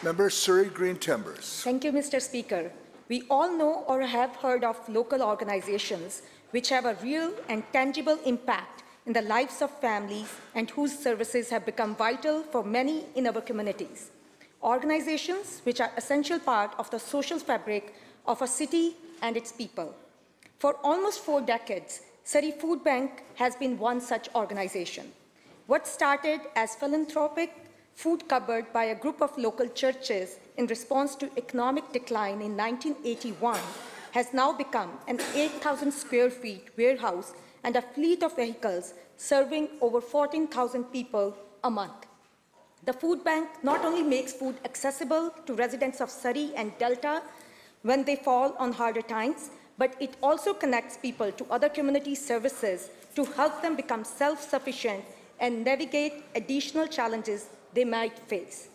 Member Surrey Green Timbers. Thank you, Mr. Speaker. We all know or have heard of local organizations which have a real and tangible impact in the lives of families and whose services have become vital for many in our communities. Organizations which are essential part of the social fabric of a city and its people. For almost four decades, Surrey Food Bank has been one such organization. What started as philanthropic food cupboard by a group of local churches in response to economic decline in 1981 has now become an 8,000 square feet warehouse and a fleet of vehicles serving over 14,000 people a month. The food bank not only makes food accessible to residents of Surrey and Delta when they fall on harder times, but it also connects people to other community services to help them become self-sufficient and navigate additional challenges they might face.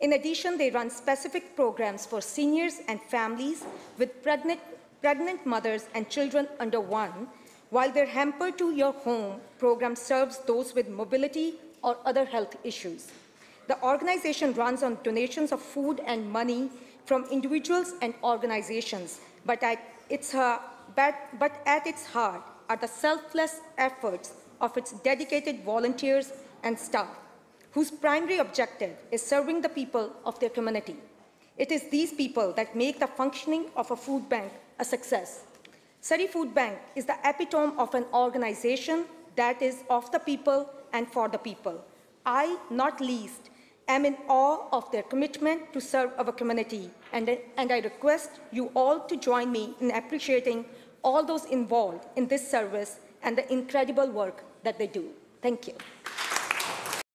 In addition, they run specific programs for seniors and families with pregnant, pregnant mothers and children under one, while their Hamper to Your Home program serves those with mobility or other health issues. The organization runs on donations of food and money from individuals and organizations, but at its, uh, but, but at its heart are the selfless efforts of its dedicated volunteers and staff, whose primary objective is serving the people of their community. It is these people that make the functioning of a food bank a success. Surrey Food Bank is the epitome of an organization that is of the people and for the people. I, not least, am in awe of their commitment to serve our community, and, and I request you all to join me in appreciating all those involved in this service and the incredible work that they do. Thank you.